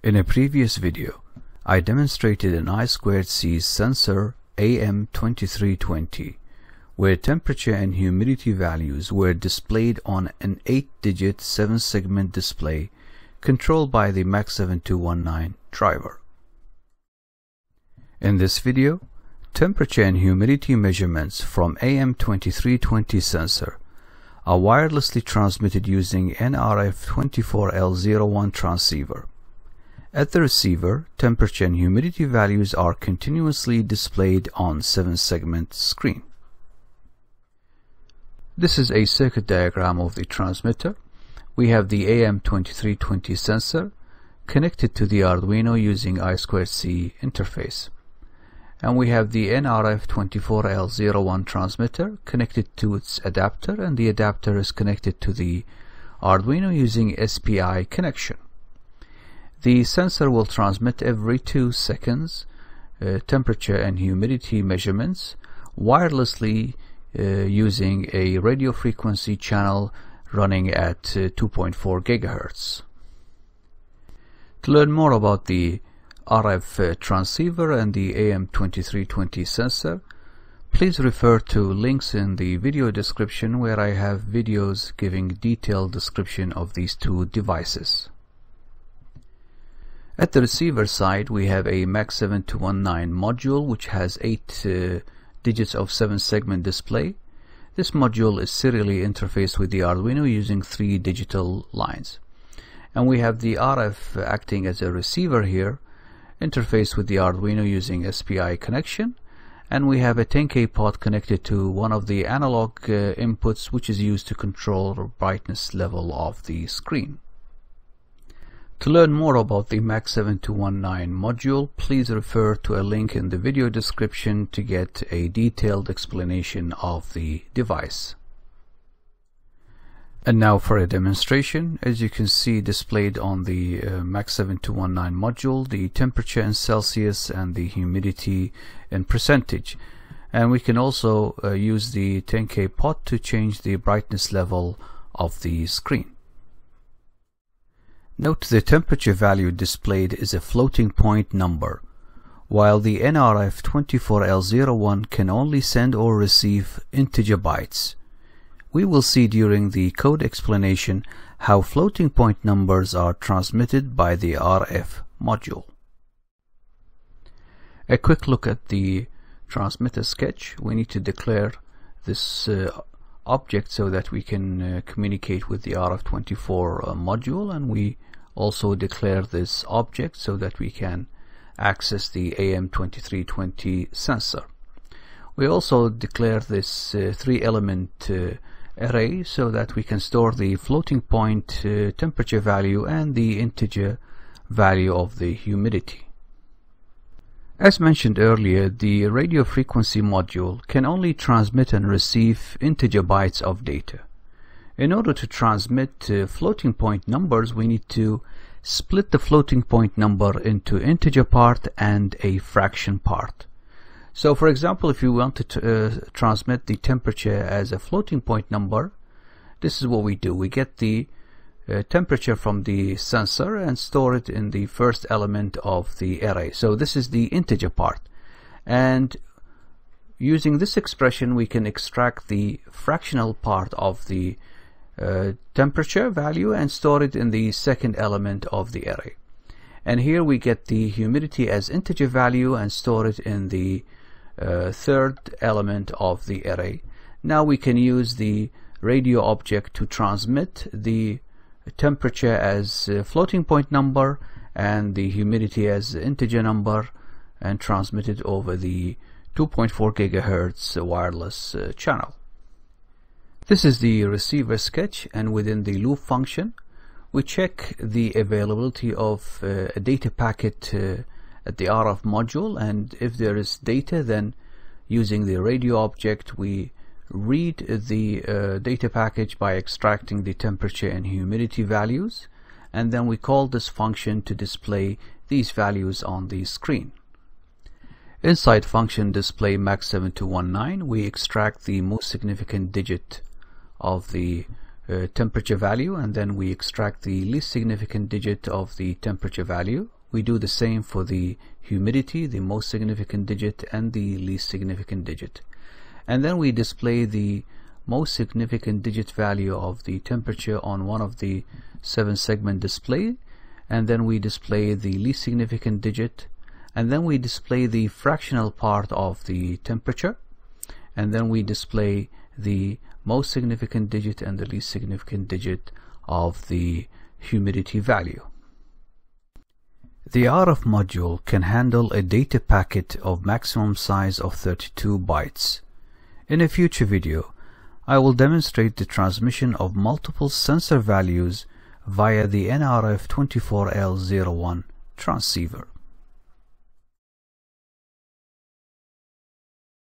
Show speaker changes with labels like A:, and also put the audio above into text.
A: In a previous video, I demonstrated an I2C sensor AM2320 where temperature and humidity values were displayed on an 8-digit 7-segment display controlled by the MAX7219 driver. In this video, temperature and humidity measurements from AM2320 sensor are wirelessly transmitted using NRF24L01 transceiver. At the receiver, temperature and humidity values are continuously displayed on 7-segment screen. This is a circuit diagram of the transmitter. We have the AM2320 sensor connected to the Arduino using I2C interface. And we have the NRF24L01 transmitter connected to its adapter and the adapter is connected to the Arduino using SPI connection. The sensor will transmit every 2 seconds uh, temperature and humidity measurements wirelessly uh, using a radio frequency channel running at uh, 2.4 gigahertz. To learn more about the RF uh, transceiver and the AM2320 sensor, please refer to links in the video description where I have videos giving detailed description of these two devices. At the receiver side, we have a MAX7219 module which has 8 uh, digits of 7 segment display. This module is serially interfaced with the Arduino using 3 digital lines. And we have the RF acting as a receiver here, interfaced with the Arduino using SPI connection. And we have a 10K pot connected to one of the analog uh, inputs which is used to control the brightness level of the screen. To learn more about the MAX7219 module, please refer to a link in the video description to get a detailed explanation of the device. And now for a demonstration. As you can see displayed on the uh, MAX7219 module, the temperature in Celsius and the humidity in percentage. And we can also uh, use the 10K pot to change the brightness level of the screen. Note the temperature value displayed is a floating point number, while the NRF24L01 can only send or receive integer bytes. We will see during the code explanation how floating point numbers are transmitted by the RF module. A quick look at the transmitter sketch. We need to declare this uh, object so that we can uh, communicate with the RF24 uh, module and we also declare this object so that we can access the AM2320 sensor. We also declare this uh, three element uh, array so that we can store the floating point uh, temperature value and the integer value of the humidity. As mentioned earlier, the radio frequency module can only transmit and receive integer bytes of data. In order to transmit uh, floating point numbers, we need to split the floating point number into integer part and a fraction part. So for example, if you wanted to uh, transmit the temperature as a floating point number, this is what we do. We get the uh, temperature from the sensor and store it in the first element of the array. So this is the integer part. And using this expression, we can extract the fractional part of the uh, temperature value and store it in the second element of the array. And here we get the humidity as integer value and store it in the uh, third element of the array. Now we can use the radio object to transmit the temperature as floating point number and the humidity as integer number and transmit it over the 2.4 gigahertz wireless uh, channel. This is the receiver sketch and within the loop function we check the availability of uh, a data packet uh, at the RF module and if there is data then using the radio object we read the uh, data package by extracting the temperature and humidity values and then we call this function to display these values on the screen. Inside function display max7219 we extract the most significant digit of the uh, temperature value and then we extract the least significant digit of the temperature value. We do the same for the humidity, the most significant digit and the least significant digit. And then we display the most significant digit value of the temperature on one of the seven segment display and then we display the least significant digit and then we display the fractional part of the temperature and then we display the most significant digit and the least significant digit of the humidity value. The RF module can handle a data packet of maximum size of 32 bytes. In a future video, I will demonstrate the transmission of multiple sensor values via the NRF24L01 transceiver.